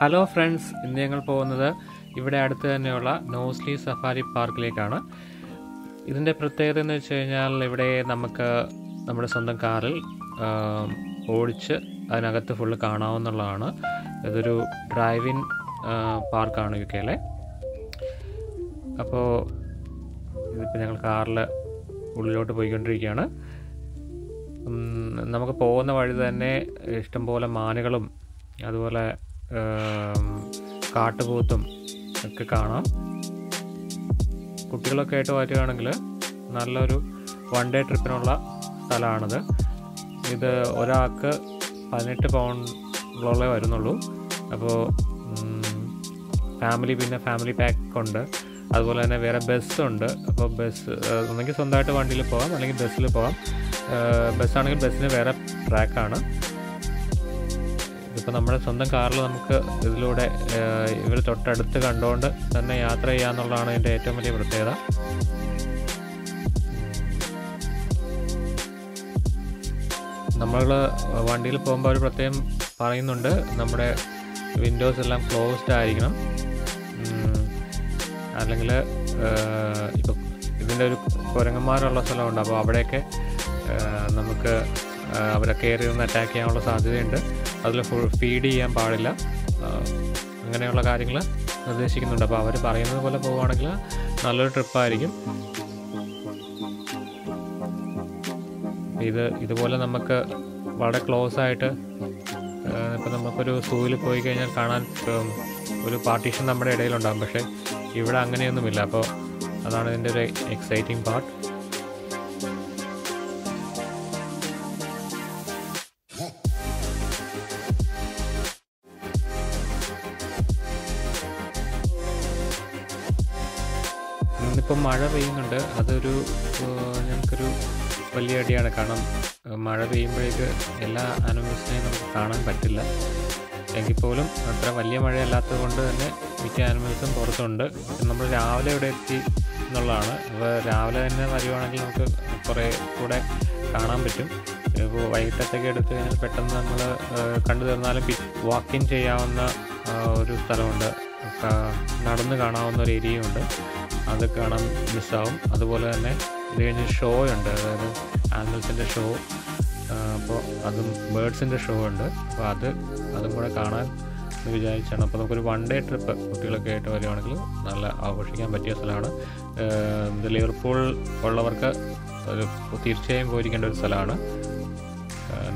Hello friends ഇന്ന് ഞങ്ങൾ പോകുന്നത് ഇവിടെ അടുത്ത് തന്നെയുള്ള നോസ്ലി സഫാരി പാർക്കിലേക്കാണ് ഇതിന്റെ പ്രത്യേകത എന്ന് വെച്ച് കഴിഞ്ഞാൽ ഇവിടെ നമുക്ക് നമ്മുടെ സ്വന്തം കാറിൽ ഓടിച്ച് അതിനകത്ത് ഫുള്ള് കാണാവുന്നതാണ്. ഇതൊരു ഡ്രൈവിൻ പാർക്കാണ് യു കെയിലെ. അപ്പോൾ ഇതിപ്പോൾ ഞങ്ങൾ കാറിൽ ഉള്ളിലോട്ട് പോയിക്കൊണ്ടിരിക്കുകയാണ്. നമുക്ക് പോകുന്ന വഴി തന്നെ ഇഷ്ടംപോലെ മാനുകളും അതുപോലെ കാട്ടുപോത്തും ഒക്കെ കാണാം. കുട്ടികളൊക്കെ ആയിട്ട് വരികയാണെങ്കിൽ നല്ലൊരു വൺ ഡേ ട്രിപ്പിനുള്ള സ്ഥലമാണിത്. ഇത് ഒരാൾക്ക് പതിനെട്ട് പൗണ്ടോളേ വരുന്നുള്ളൂ. അപ്പോൾ ഫാമിലി പിന്നെ ഫാമിലി പാക്ക് ഉണ്ട്. അതുപോലെ തന്നെ വേറെ ബസ്സുണ്ട് അപ്പോൾ ബസ് ഒന്നെങ്കിൽ സ്വന്തമായിട്ട് വണ്ടിയിൽ പോകാം അല്ലെങ്കിൽ ബസ്സിൽ പോകാം. ബസ്സാണെങ്കിൽ ബസ്സിന് വേറെ ട്രാക്കാണ് ഇതിപ്പോൾ നമ്മുടെ സ്വന്തം കാറിൽ നമുക്ക് ഇതിലൂടെ ഇവർ തൊട്ടടുത്ത് കണ്ടുകൊണ്ട് തന്നെ യാത്ര ചെയ്യുക എന്നുള്ളതാണ് ഇതിന്റെ ഏറ്റവും വലിയ പ്രത്യേകത. നമ്മൾ വണ്ടിയിൽ പോകുമ്പോൾ അവർ പ്രത്യേകം പറയുന്നുണ്ട് നമ്മുടെ വിൻഡോസ് എല്ലാം ക്ലോസ്ഡ് ആയിരിക്കണം. അല്ലെങ്കിൽ ഇപ്പോൾ ഇതിന്റെ ഒരു കുരങ്ങന്മാരുള്ള സ്ഥലമുണ്ട്. അപ്പോൾ അവിടെയൊക്കെ നമുക്ക് അവരെ കയറി ഒന്ന് അറ്റാക്ക് ചെയ്യാനുള്ള സാധ്യതയുണ്ട്. അതിൽ ഫുൾ ഫീഡ് ചെയ്യാൻ പാടില്ല. അങ്ങനെയുള്ള കാര്യങ്ങൾ നിർദ്ദേശിക്കുന്നുണ്ട്. അപ്പോൾ അവർ പറയുന്നത് പോലെ പോവുകയാണെങ്കിൽ നല്ലൊരു ട്രിപ്പായിരിക്കും. ഇത് ഇതുപോലെ നമുക്ക് വളരെ ക്ലോസ് ആയിട്ട് ഇപ്പം നമുക്കൊരു സൂവിൽ പോയി കഴിഞ്ഞാൽ കാണാൻ ഒരു പാർട്ടീഷൻ നമ്മുടെ ഇടയിലുണ്ടാകും. പക്ഷേ ഇവിടെ അങ്ങനെയൊന്നുമില്ല. അപ്പോൾ അതാണ് ഇതിന്റെ ഒരു എക്സൈറ്റിംഗ് പാർട്ട് മഴ പെയ്യുന്നുണ്ട്. അതൊരു ഞങ്ങൾക്കൊരു വലിയ അടിയാണ്. കാരണം മഴ പെയ്യുമ്പോഴേക്ക് എല്ലാ ആനിമൽസിനെയും നമുക്ക് കാണാൻ പറ്റില്ല. എങ്കിൽ പോലും അത്ര വലിയ മഴയല്ലാത്തത് കൊണ്ട് തന്നെ മിക്ക ആനിമൽസും പുറത്തുണ്ട്. നമ്മൾ രാവിലെ ഇവിടെ എത്തി എന്നുള്ളതാണ്. അപ്പോൾ രാവിലെ തന്നെ വരുവാണെങ്കിൽ നമുക്ക് കുറേ കൂടെ കാണാൻ പറ്റും. ഇപ്പോൾ വൈകിട്ടത്തേക്ക് എടുത്തു കഴിഞ്ഞാൽ പെട്ടെന്ന് നമ്മൾ കണ്ടു തീർന്നാലും വാക്കിൻ ചെയ്യാവുന്ന ഒരു സ്ഥലമുണ്ട്. നടന്നു കാണാവുന്ന ഒരു ഏരിയയുണ്ട്. അത് കാണാൻ മിസ്സാവും. അതുപോലെ തന്നെ ഇത് കഴിഞ്ഞ് ഷോ ഉണ്ട് അതായത് ആനിമൽസിന്റെ ഷോ. അപ്പോൾ അതും ബേഡ്സിന്റെ ഷോ ഉണ്ട്. അപ്പോൾ അത് അതും കൂടെ കാണാൻ എന്ന് വിചാരിച്ചാണ്. അപ്പോൾ നമുക്കൊരു വൺ ഡേ ട്രിപ്പ് കുട്ടികളൊക്കെ ആയിട്ട് വരികയാണെങ്കിൽ നല്ല ആഘോഷിക്കാൻ പറ്റിയ സ്ഥലമാണ്. ഇത് ലിവർപൂൾ ഉള്ളവർക്ക് ഒരു തീർച്ചയായും പോയിരിക്കേണ്ട ഒരു സ്ഥലമാണ്.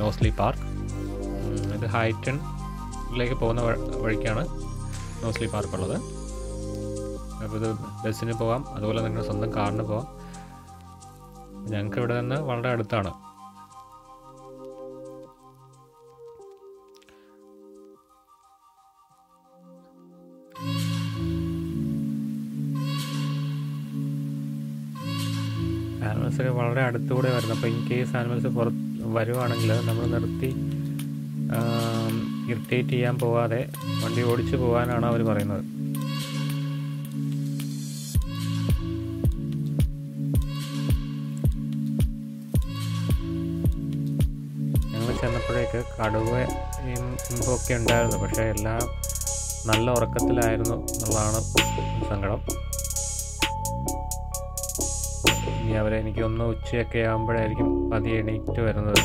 Knowsley Park. ഇത് ഹൈറ്റണിലേക്ക് പോകുന്ന വഴിക്കാണ് നോസ്ലി പാർക്ക് ഉള്ളത് അപ്പോൾ ഇത് ബസ്സിന് പോകാം. അതുപോലെ നിങ്ങൾ സ്വന്തം കാറിന് പോകാം. ഞങ്ങൾക്ക് ഇവിടെ നിന്ന് വളരെ അടുത്താണ്. ആനിമൽസ് ഒക്കെ വളരെ അടുത്തുകൂടെ വരുന്നത് അപ്പോൾ ഇൻ കേസ് ആനിമൽസ് പുറത്ത് വരുവാണെങ്കിൽ നമ്മൾ നിർത്തി ഇറിറ്റേറ്റ് ചെയ്യാൻ പോവാതെ വണ്ടി ഓടിച്ചു പോകാനാണ് അവർ പറയുന്നത്. കടുവയും സിംഹമൊക്കെ ഉണ്ടായിരുന്നു. പക്ഷേ എല്ലാം നല്ല ഉറക്കത്തിലായിരുന്നു എന്നുള്ളതാണ് സങ്കടം. ഇനി അവരെ എനിക്കൊന്ന് ഉച്ചയൊക്കെ ആകുമ്പോഴായിരിക്കും പതിയെ എണീറ്റ് വരുന്നത്.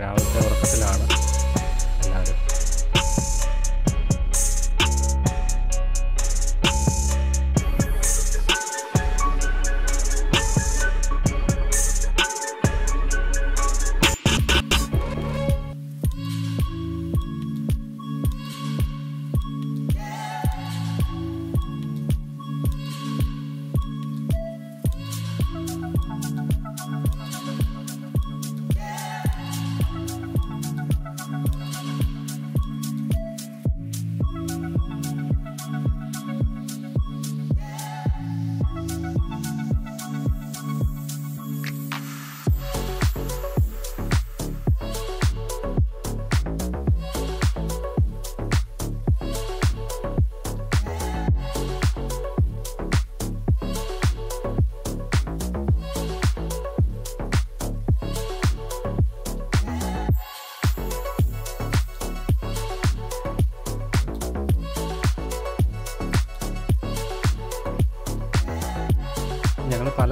രാവിലത്തെ ഉറക്കത്തിലാണ്.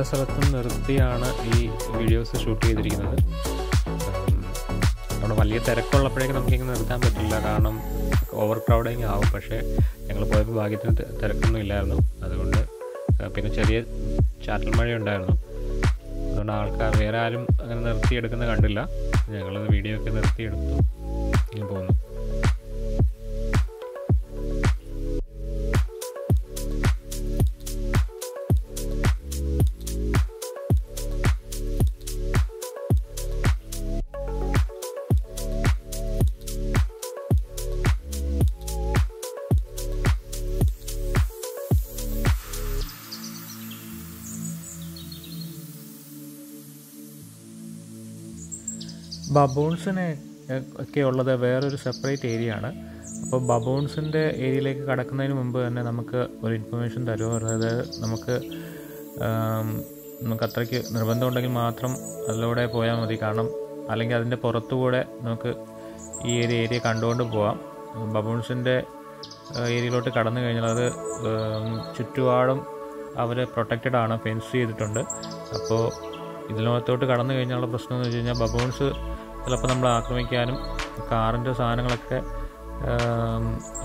സ്ഥലത്തും നിർത്തിയാണ് ഈ വീഡിയോസ് ഷൂട്ട് ചെയ്തിരിക്കുന്നത്. അവിടെ വലിയ തിരക്കുള്ളപ്പോഴേക്കും നമുക്കിങ്ങനെ നിർത്താൻ പറ്റില്ല. കാരണം ഓവർ ക്രൗഡിങ് ആവും. പക്ഷേ ഞങ്ങൾ പോയപ്പോൾ ഭാഗ്യത്തിന് തിരക്കൊന്നും ഇല്ലായിരുന്നു. അതുകൊണ്ട് പിന്നെ ചെറിയ ചാറ്റൽ മഴയുണ്ടായിരുന്നു. അതുകൊണ്ട് ആൾക്കാർ വേറെ ആരും അങ്ങനെ നിർത്തിയെടുക്കുന്നത് കണ്ടില്ല. ഞങ്ങളത് വീഡിയോ ഒക്കെ നിർത്തിയെടുത്തു. പോകുന്നു. ബബൂൺസിന് ഒക്കെ ഉള്ളത് വേറൊരു സെപ്പറേറ്റ് ഏരിയ ആണ്. അപ്പോൾ ബബൂൺസിന്റെ ഏരിയയിലേക്ക് കടക്കുന്നതിന് മുമ്പ് തന്നെ നമുക്ക് ഒരു ഇൻഫർമേഷൻ തരുമോ? അതായത് നമുക്ക് നമുക്ക് അത്രയ്ക്ക് നിർബന്ധമുണ്ടെങ്കിൽ മാത്രം അതിലൂടെ പോയാൽ മതി. കാരണം അല്ലെങ്കിൽ അതിന്റെ പുറത്തുകൂടെ നമുക്ക് ഈ ഒരു ഏരിയ കണ്ടുകൊണ്ട് പോവാം. ബബൂൺസിന്റെ ഏരിയയിലോട്ട് കടന്നു കഴിഞ്ഞാൽ അത് ചുറ്റുപാടും അവർ പ്രൊട്ടക്റ്റഡ് ആണ് ഫെൻസ് ചെയ്തിട്ടുണ്ട്. അപ്പോൾ ഇതിനകത്തോട്ട് കടന്നു കഴിഞ്ഞാലുള്ള പ്രശ്നം എന്ന് വെച്ച് കഴിഞ്ഞാൽ ബബൂൺസ് ചിലപ്പോൾ നമ്മൾ ആക്രമിക്കാനും കാറിന്റെ സാധനങ്ങളൊക്കെ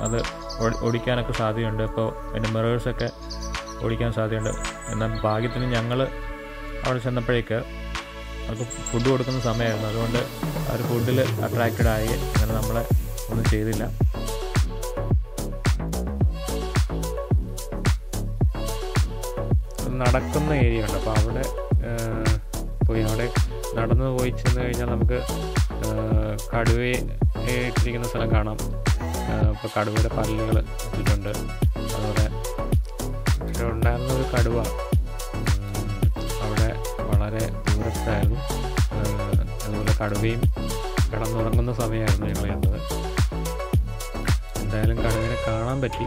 അത് ഓടിക്കാനൊക്കെ സാധ്യതയുണ്ട്. ഇപ്പോൾ അതിന്റെ മിറേഴ്സൊക്കെ ഓടിക്കാൻ സാധ്യതയുണ്ട്. എന്നാൽ ഭാഗ്യത്തിന് ഞങ്ങൾ അവിടെ ചെന്നപ്പോഴേക്ക് അവർക്ക് ഫുഡ് കൊടുക്കുന്ന സമയമായിരുന്നു. അതുകൊണ്ട് അവർ ഫുഡിൽ അട്രാക്റ്റഡ് ആയി. അങ്ങനെ നമ്മളെ ഒന്നും ചെയ്തില്ല. നടക്കുന്ന ഏരിയ ഉണ്ട്. അപ്പോൾ അവിടെ പോയി അവിടെ നടന്നു പോയി ചെന്ന് കഴിഞ്ഞാൽ നമുക്ക് കടുവയെ ഇട്ടിരിക്കുന്ന സ്ഥലം കാണാം. ഇപ്പോൾ കടുവയുടെ പല്ലുകൾ ഇട്ടിട്ടുണ്ട്. അതുപോലെ ഉണ്ടായിരുന്ന ഒരു കടുവ അവിടെ വളരെ ദൂരത്തായിരുന്നു. അതുപോലെ കടുവയും കിടന്നുറങ്ങുന്ന സമയമായിരുന്നു ഞങ്ങൾ ചെന്നത് എന്തായാലും കടുവനെ കാണാൻ പറ്റി.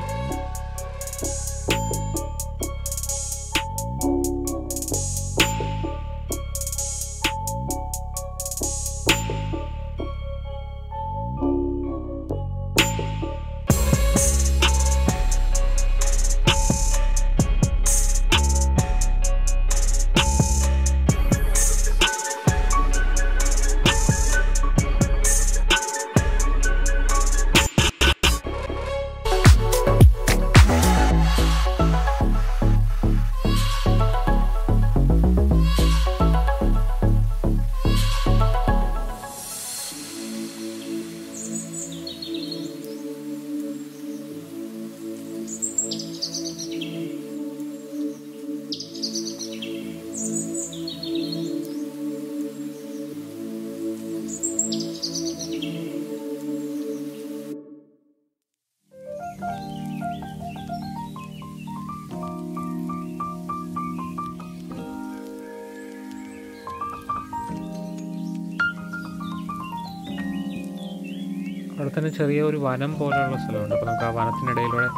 തന്നെ ചെറിയ ഒരു വനം പോലെയുള്ള സ്ഥലമുണ്ട്. അപ്പോൾ നമുക്ക് ആ വനത്തിനിടയിലൂടെ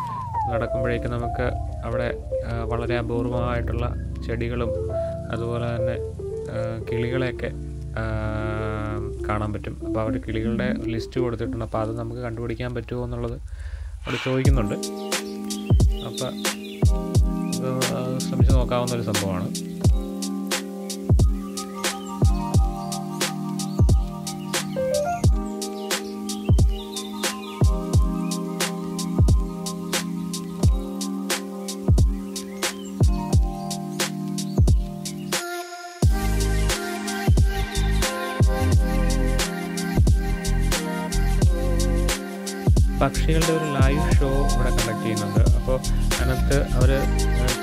നടക്കുമ്പോഴേക്കും നമുക്ക് അവിടെ വളരെ അപൂർവമായിട്ടുള്ള ചെടികളും അതുപോലെ തന്നെ കിളികളെയൊക്കെ കാണാൻ പറ്റും. അപ്പോൾ അവർ കിളികളുടെ ലിസ്റ്റ് കൊടുത്തിട്ടുണ്ട്. അപ്പോൾ അത് നമുക്ക് കണ്ടുപിടിക്കാൻ പറ്റുമോ എന്നുള്ളത് അവിടെ ചോദിക്കുന്നുണ്ട്. അപ്പോൾ ശ്രമിച്ച് നോക്കാവുന്ന ഒരു സംഭവമാണ്. പക്ഷികളുടെ ഒരു ലൈവ് ഷോ ഇവിടെ കണ്ടക്ട് ചെയ്യുന്നുണ്ട്. അപ്പോൾ അതിനകത്ത് അവർ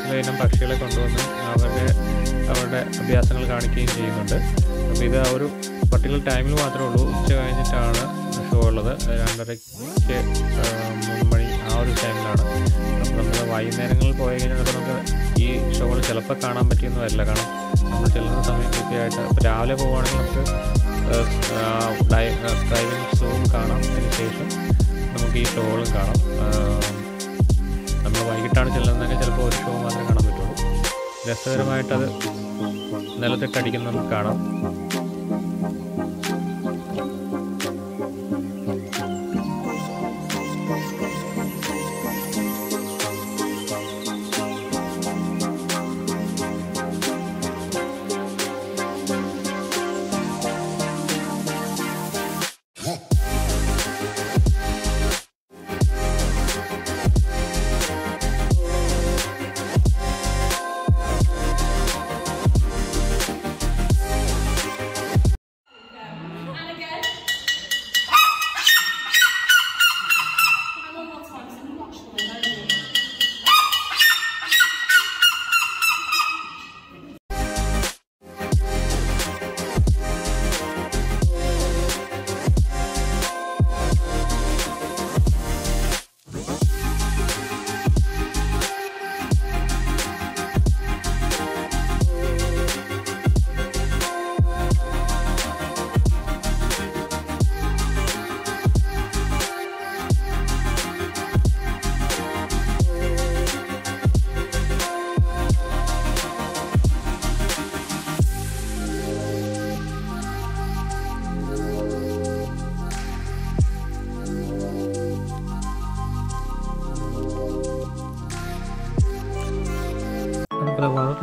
ചില ഇനം പക്ഷികളെ കൊണ്ടുവന്ന് അവരുടെ അവരുടെ അഭ്യാസങ്ങൾ കാണിക്കുകയും ചെയ്യുന്നുണ്ട്. അപ്പോൾ ഇത് ആ ഒരു പർട്ടിക്കുലർ ടൈമിൽ മാത്രമേ ഉള്ളൂ. ഉച്ച കഴിഞ്ഞിട്ടാണ് ഷോ ഉള്ളത്. രണ്ടരയ്ക്ക് മൂന്ന് മണി ആ ഒരു ടൈമിലാണ് അപ്പോൾ നമ്മൾ വൈകുന്നേരങ്ങളിൽ പോയി കഴിഞ്ഞാൽ നമുക്ക് ഈ ഷോകൾ ചിലപ്പോൾ കാണാൻ പറ്റിയെന്ന് വരില്ല കാരണം നമ്മൾ ചെല്ലുന്ന സമയം കൃത്യമായിട്ട് അപ്പോൾ രാവിലെ പോവുകയാണെങ്കിൽ നമുക്ക് ഡ്രൈവിംഗ് ഷോയും കാണാം. അതിന് ശേഷം നമുക്ക് ഈ ഷോകളും കാണാം. നമ്മൾ വൈകിട്ടാണ് ചെല്ലുന്നതെങ്കിൽ ചിലപ്പോൾ ഒരു ഷോ മാത്രമേ കാണാൻ പറ്റുള്ളൂ. രസകരമായിട്ടത് നിലത്തിട്ടടിക്കുന്നത് നമുക്ക് കാണാം.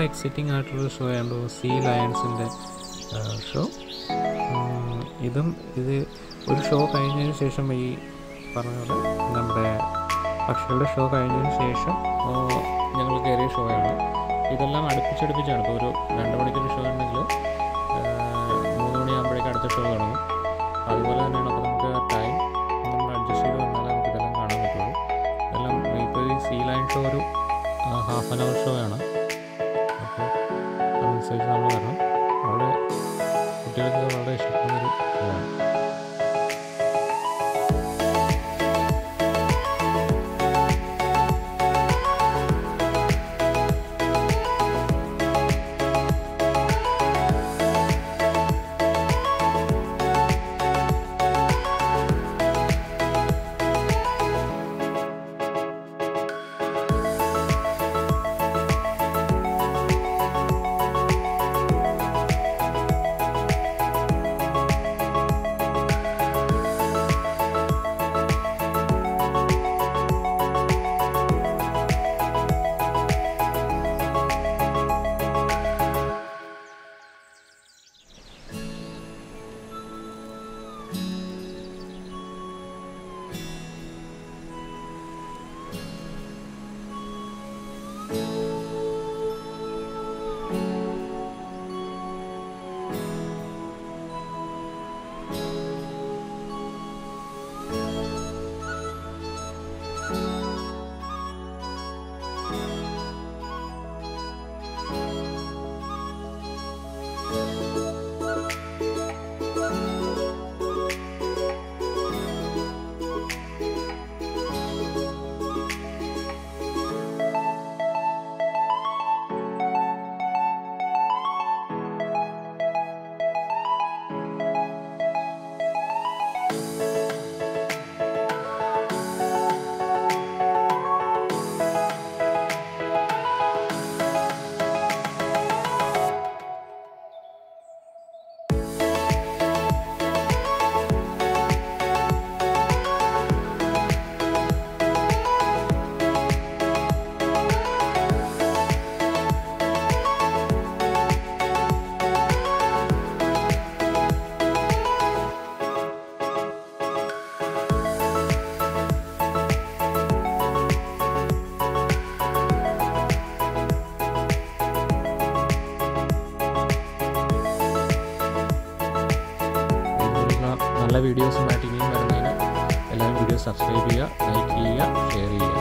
എക്സൈറ്റിംഗ് ആയിട്ടുള്ള ഷോ ആണ് സി ലയൺസിന്റെ ഷോ ഇതും ഇത് ഒരു ഷോ കഴിഞ്ഞതിന് ശേഷം ഈ പറഞ്ഞ പോലെ നമ്മുടെ പക്ഷികളുടെ ഷോ കഴിഞ്ഞതിന് ശേഷം ഞങ്ങൾ കയറിയ ഷോയാണ് ഇതെല്ലാം അടുപ്പിച്ചടുപ്പിച്ചാണ്. ഇപ്പോൾ ഒരു രണ്ട് മണിക്കൊരു ഷോ ഉണ്ടെങ്കിൽ മൂന്ന് മണിയാകുമ്പോഴേക്കും അടുത്ത ഷോ തുടങ്ങും. അതുപോലെ തന്നെയാണ് അപ്പോൾ നമുക്ക് ടൈം നമ്മൾ അഡ്ജസ്റ്റ് ചെയ്ത് വന്നാലേ നമുക്ക് ഇതെല്ലാം കാണാൻ പറ്റുള്ളൂ. എല്ലാം ഇപ്പോൾ ഈ സീ ലൈൻ ഷോ ഒരു ഹാഫ് ആൻ അവർ ഷോ ആണ്. അതനുസരിച്ച് നമ്മൾ വരണം അവിടെ വീഡിയോസുമായിട്ട് ഇനിയും വരുന്നതിന് എല്ലാവരും വീഡിയോ സബ്സ്ക്രൈബ് ചെയ്യുക ലൈക്ക് ചെയ്യുക ഷെയർ ചെയ്യുക.